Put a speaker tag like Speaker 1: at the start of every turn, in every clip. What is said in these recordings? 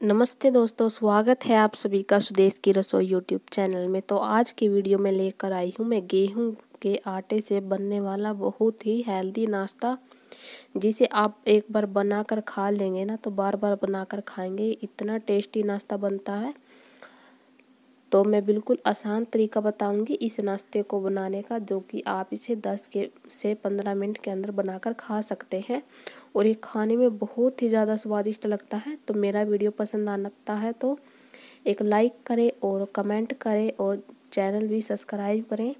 Speaker 1: नमस्ते दोस्तों, स्वागत है आप सभी का सुदेश की रसोई यूट्यूब चैनल में। तो आज की वीडियो में लेकर आई हूँ मैं गेहूँ के आटे से बनने वाला बहुत ही हेल्दी नाश्ता, जिसे आप एक बार बनाकर खा लेंगे ना तो बार बार बनाकर खाएँगे। इतना टेस्टी नाश्ता बनता है। तो मैं बिल्कुल आसान तरीका बताऊँगी इस नाश्ते को बनाने का, जो कि आप इसे 10 के से 15 मिनट के अंदर बनाकर खा सकते हैं। और ये खाने में बहुत ही ज़्यादा स्वादिष्ट लगता है तो मेरा वीडियो पसंद आता है तो एक लाइक करें और कमेंट करें और चैनल भी सब्सक्राइब करें।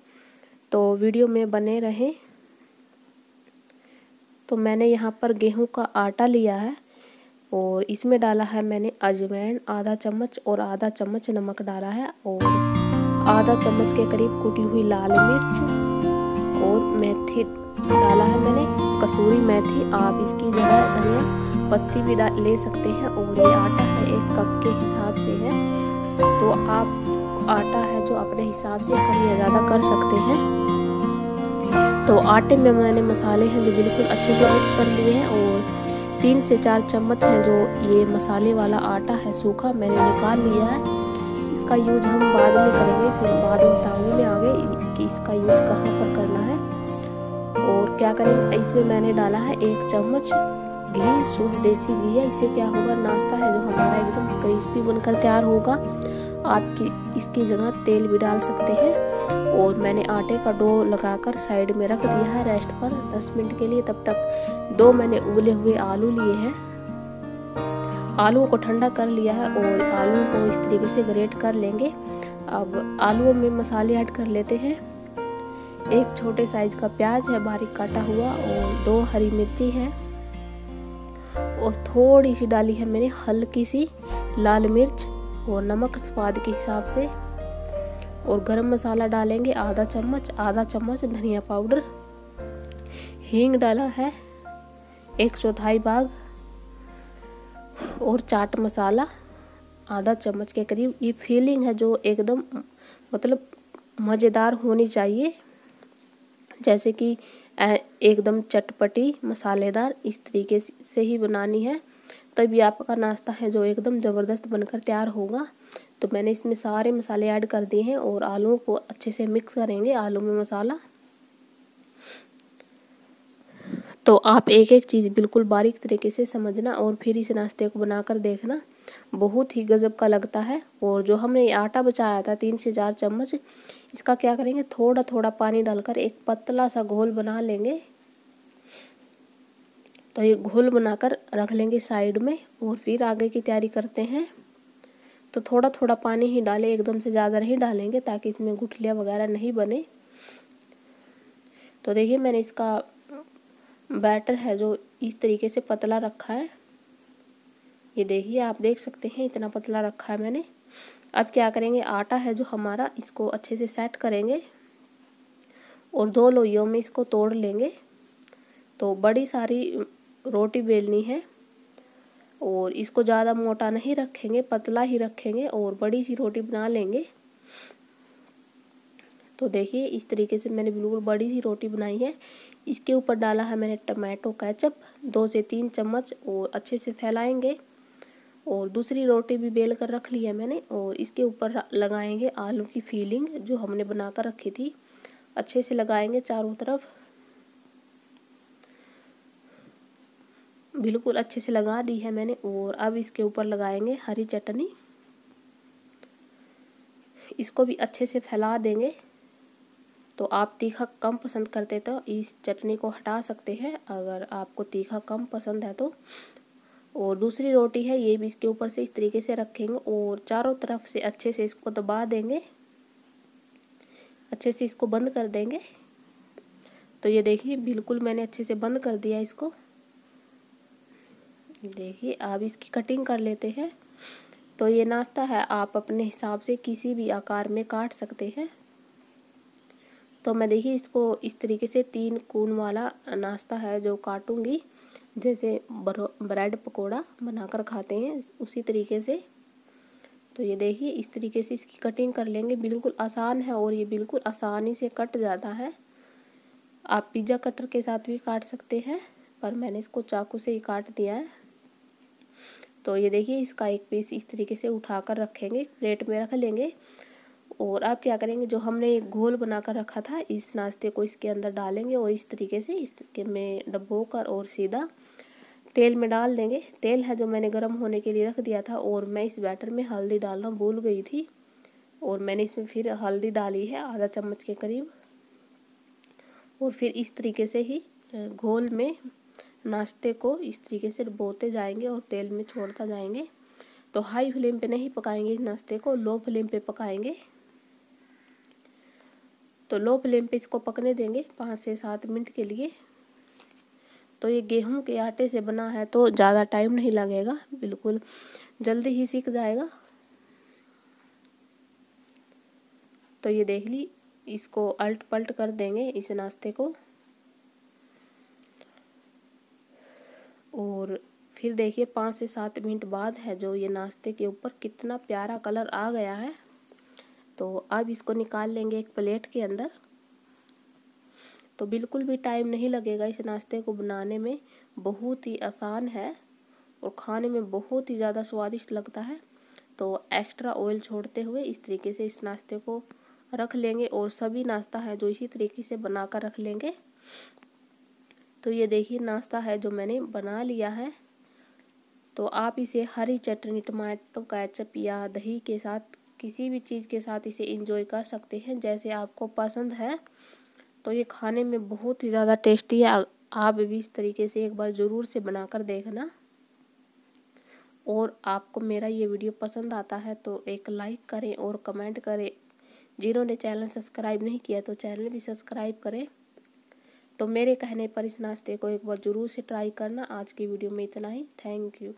Speaker 1: तो वीडियो में बने रहें। तो मैंने यहाँ पर गेहूँ का आटा लिया है। और इसमें डाला है मैंने अजवाइन आधा चम्मच और आधा चम्मच नमक डाला है और आधा चम्मच के करीब कुटी हुई लाल मिर्च और मेथी डाला है मैंने, कसूरी मेथी। आप इसकी जगह धनिया पत्ती भी ले सकते हैं और ये आटा है एक कप के हिसाब से है। तो आप आटा है जो अपने हिसाब से कम या ज़्यादा कर सकते हैं। तो आटे में मैंने मसाले हैं जो बिल्कुल अच्छे से मिक्स कर लिए हैं और तीन से चार चम्मच है जो ये मसाले वाला आटा है, सूखा मैंने निकाल लिया है। इसका यूज़ हम बाद में करेंगे, फिर बाद में बताऊँगी मैं आगे कि इसका यूज़ कहाँ पर करना है। और क्या करें, इसमें मैंने डाला है एक चम्मच घी, शुद्ध देसी घी है। इससे क्या होगा, नाश्ता है जो हमारा एकदम क्रिस्पी बनकर तैयार होगा। आप इसकी जगह तेल भी डाल सकते हैं। और मैंने आटे का डो लगाकर साइड में रख दिया है रेस्ट पर 10 मिनट के लिए, तब तक दो मैंने उबले हुए आलू लिए हैं। आलूओं को ठंडा कर लिया है और आलू को इस तरीके से ग्रेट कर लेंगे। अब आलूओं में मसाले ऐड कर लेते हैं। एक छोटे साइज़ का प्याज है, बारीक काटा हुआ और दो हरी मिर्ची है। और थोड़ी सी डाली है मैंने, हल्की सी लाल मिर्च और नमक स्वाद के हिसाब से। और गरम मसाला डालेंगे, आधा चम्मच आधा चम्मच धनिया पाउडर। हींग डाला है, एक चौथाई भाग। और चाट मसाला, आधा चम्मच के करीब। ये फीलिंग है जो एकदम मतलब मज़ेदार होनी चाहिए। जैसे कि एकदम चटपटी, मसालेदार, इस तरीके से ही बनानी है। तभी आपका नाश्ता है जो एकदम ज़बरदस्त बनकर तैयार होगा। तो मैंने इसमें सारे मसाले ऐड कर दिए हैं और आलूओं को अच्छे से मिक्स करेंगे आलू में मसाला। तो आप एक एक चीज़ बिल्कुल बारीक तरीके से समझना और फिर इस नाश्ते को बनाकर देखना। बहुत ही गज़ब का लगता है और जो हमने आटा बचाया था तीन से चार चम्मच, इसका क्या करेंगे? थोड़ा थोड़ा पानी डालकर एक पतला सा घोल बना लेंगे। तो ये घोल बनाकर रख लेंगे साइड में और फिर आगे की तैयारी करते हैं। तो थोड़ा थोड़ा पानी ही डालें, एकदम से ज़्यादा नहीं डालेंगे ताकि इसमें गुठलियाँ वगैरह नहीं बने। तो देखिए मैंने इसका बैटर है जो इस तरीके से पतला रखा है। ये देखिए, आप देख सकते हैं इतना पतला रखा है मैंने। अब क्या करेंगे, आटा है जो हमारा, इसको अच्छे से सेट करेंगे और दो लोइयों में इसको तोड़ लेंगे। तो बड़ी सारी रोटी बेलनी है। और इसको ज़्यादा मोटा नहीं रखेंगे, पतला ही रखेंगे और बड़ी सी रोटी बना लेंगे। तो देखिए, इस तरीके से मैंने बिल्कुल बड़ी सी रोटी बनाई है। इसके ऊपर डाला है मैंने टमाटो केचप दो से तीन चम्मच और अच्छे से फैलाएँगे। और दूसरी रोटी भी बेल कर रख ली है मैंने और इसके ऊपर लगाएँगे आलू की फीलिंग जो हमने बना कर रखी थी। अच्छे से लगाएँगे चारों तरफ़। बिल्कुल अच्छे से लगा दी है मैंने और अब इसके ऊपर लगाएँगे हरी चटनी। इसको भी अच्छे से फैला देंगे। तो आप तीखा कम पसंद करते तो इस चटनी को हटा सकते हैं। अगर आपको तीखा कम पसंद है तो। और दूसरी रोटी है, ये भी इसके ऊपर से इस तरीके से रखेंगे और चारों तरफ़ से अच्छे से इसको दबा देंगे। अच्छे से इसको बंद कर देंगे। तो ये देखिए, बिल्कुल मैंने अच्छे से बंद कर दिया इसको। देखिए अब इसकी कटिंग कर लेते हैं। तो ये नाश्ता है, आप अपने हिसाब से किसी भी आकार में काट सकते हैं। तो मैं देखिए, इसको इस तरीके से तीन कून वाला नाश्ता है जो काटूँगी। जैसे ब्रेड पकोड़ा बनाकर खाते हैं उसी तरीके से। तो ये देखिए, इस तरीके से इसकी कटिंग कर लेंगे। बिल्कुल आसान है और ये बिल्कुल आसानी से कट जाता है। आप पिज़्ज़ा कटर के साथ भी काट सकते हैं, पर मैंने इसको चाकू से ही काट दिया है। तो ये देखिए, इसका एक पीस इस तरीके से उठाकर रखेंगे प्लेट में रख लेंगे। और आप क्या करेंगे, जो हमने घोल बनाकर रखा था, इस नाश्ते को इसके अंदर डालेंगे और इस तरीके से इसके में डब्बो कर और सीधा तेल में डाल देंगे। तेल है जो मैंने गर्म होने के लिए रख दिया था और मैं इस बैटर में हल्दी डालना भूल गई थी। और मैंने इसमें फिर हल्दी डाली है, आधा चम्मच के करीब। और फिर इस तरीके से ही घोल में नाश्ते को इस तरीके से बोते जाएँगे और तेल में छोड़ता जाएँगे। तो हाई फ्लेम पे नहीं पकाएँगे इस नाश्ते को, लो फ्लेम पे पकाएँगे। तो लो फ्लेम पे इसको पकने देंगे पाँच से सात मिनट के लिए। तो ये गेहूँ के आटे से बना है तो ज़्यादा टाइम नहीं लगेगा, बिल्कुल जल्दी ही सीख जाएगा। तो ये देख ली, इसको अल्ट पल्ट कर देंगे इस नाश्ते को। और फिर देखिए पाँच से सात मिनट बाद है जो ये नाश्ते के ऊपर कितना प्यारा कलर आ गया है। तो अब इसको निकाल लेंगे एक प्लेट के अंदर। तो बिल्कुल भी टाइम नहीं लगेगा इस नाश्ते को बनाने में। बहुत ही आसान है और खाने में बहुत ही ज़्यादा स्वादिष्ट लगता है। तो एक्स्ट्रा ऑयल छोड़ते हुए इस तरीके से इस नाश्ते को रख लेंगे और सभी नाश्ता है जो इसी तरीके से बनाकर रख लेंगे। तो ये देखिए, नाश्ता है जो मैंने बना लिया है। तो आप इसे हरी चटनी, टमाटो कैचअप या दही के साथ, किसी भी चीज़ के साथ इसे इंजॉय कर सकते हैं, जैसे आपको पसंद है। तो ये खाने में बहुत ही ज़्यादा टेस्टी है। आप भी इस तरीके से एक बार ज़रूर से बनाकर देखना। और आपको मेरा ये वीडियो पसंद आता है तो एक लाइक करें और कमेंट करें। जिन्होंने चैनल सब्सक्राइब नहीं किया तो चैनल भी सब्सक्राइब करें। तो मेरे कहने पर इस नाश्ते को एक बार ज़रूर से ट्राई करना। आज की वीडियो में इतना ही। Thank you.